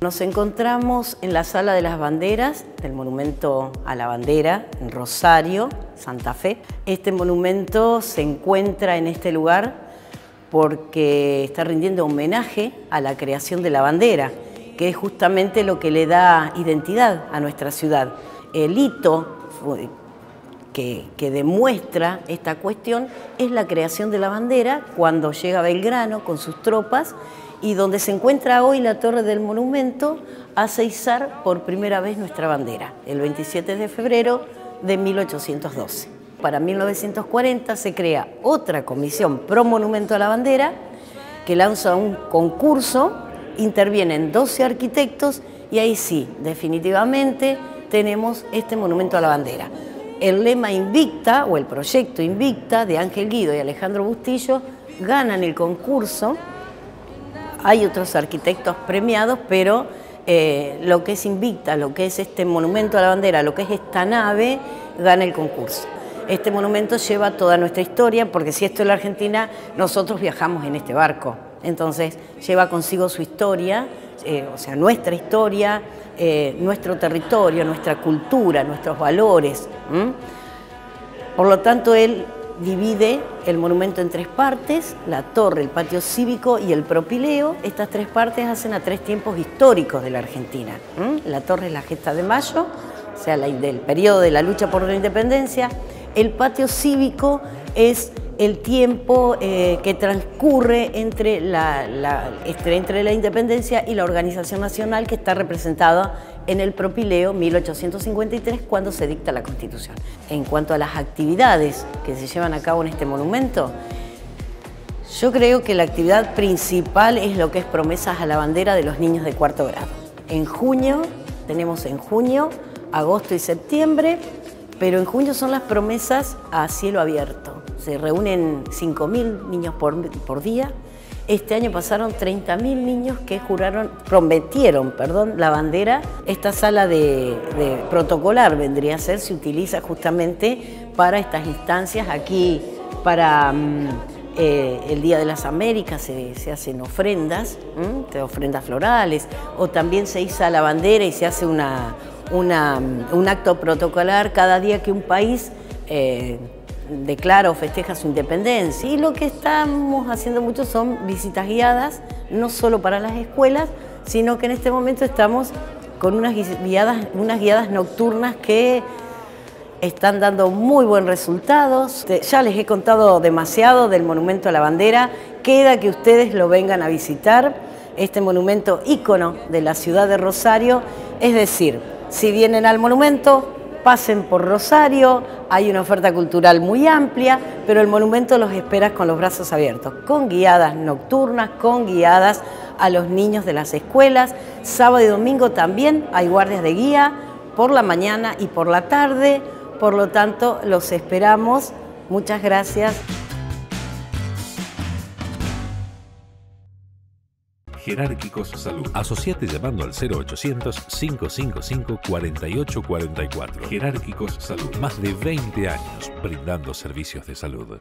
Nos encontramos en la Sala de las Banderas del Monumento a la Bandera en Rosario, Santa Fe. Este monumento se encuentra en este lugar porque está rindiendo homenaje a la creación de la bandera, que es justamente lo que le da identidad a nuestra ciudad. El hito que, que, demuestra esta cuestión es la creación de la bandera cuando llega Belgrano con sus tropas y donde se encuentra hoy la torre del monumento hace izar por primera vez nuestra bandera, el 27 de febrero de 1812. Para 1940 se crea otra comisión pro monumento a la bandera que lanza un concurso, intervienen 12 arquitectos y ahí sí, definitivamente tenemos este monumento a la bandera. El lema Invicta o el proyecto Invicta de Ángel Guido y Alejandro Bustillo ganan el concurso hay otros arquitectos premiados, pero eh, lo que es Invicta, lo que es este monumento a la bandera, lo que es esta nave, gana el concurso. Este monumento lleva toda nuestra historia, porque si esto es la Argentina, nosotros viajamos en este barco. Entonces lleva consigo su historia, eh, o sea, nuestra historia, eh, nuestro territorio, nuestra cultura, nuestros valores. Por lo tanto, él divide el monumento en tres partes, la torre, el patio cívico y el propileo. Estas tres partes hacen a tres tiempos históricos de la Argentina. La torre es la gesta de mayo, o sea, del periodo de la lucha por la independencia. El patio cívico es el tiempo eh, que transcurre entre la, este, entre la independencia y la organización nacional que está representada en el Propileo 1853 cuando se dicta la Constitución. En cuanto a las actividades que se llevan a cabo en este monumento, yo creo que la actividad principal es lo que es promesas a la bandera de los niños de cuarto grado. En junio, tenemos en junio, agosto y septiembre, pero en junio son las promesas a cielo abierto. Se reúnen 5.000 niños por, día. Este año pasaron 30.000 niños que juraron, prometieron, perdón, la bandera. Esta sala de, protocolar vendría a ser, se utiliza justamente para estas instancias. Aquí, para mm, eh, el Día de las Américas, se, hacen ofrendas, ofrendas florales, o también se iza la bandera y se hace una, un acto protocolar cada día que un país eh, declara o festeja su independencia. Y lo que estamos haciendo mucho son visitas guiadas, no solo para las escuelas, sino que en este momento estamos con unas guiadas, unas guiadas nocturnas que están dando muy buen resultados. Ya les he contado demasiado del Monumento a la Bandera, queda que ustedes lo vengan a visitar, este monumento ícono de la ciudad de Rosario, es decir, si vienen al monumento, pasen por Rosario, hay una oferta cultural muy amplia, pero el monumento los espera con los brazos abiertos, con guiadas nocturnas, con guiadas a los niños de las escuelas. Sábado y domingo también hay guardias de guía por la mañana y por la tarde, por lo tanto los esperamos. Muchas gracias. Jerárquicos Salud. Asociate llamando al 0800-555-4844. Jerárquicos Salud. Más de 20 años brindando servicios de salud.